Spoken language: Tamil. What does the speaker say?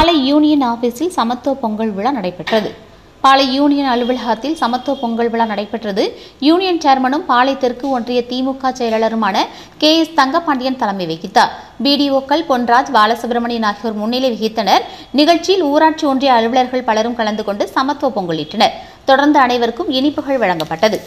பாலை யூனியன் ஆபீஸில் சமத்துவ பொங்கல் விழா நடைபெற்றது. பாலை யூனியன் அலுவலகத்தில் சமத்துவ பொங்கல் விழா நடைபெற்றது. யூனியன் சேர்மனும் பாளை தெற்கு ஒன்றிய திமுக செயலாளருமான கே எஸ் தங்கபாண்டியன் தலைமை வகித்தார். பிடிஓக்கள் பொன்ராஜ் பாலசுப்ரமணியன் ஆகியோர் முன்னிலை வகித்தனர். நிகழ்ச்சியில் ஊராட்சி ஒன்றிய அலுவலர்கள் பலரும் கலந்து கொண்டு சமத்துவ பொங்கலிட்டனர். தொடர்ந்து அனைவருக்கும் இனிப்புகள் வழங்கப்பட்டது.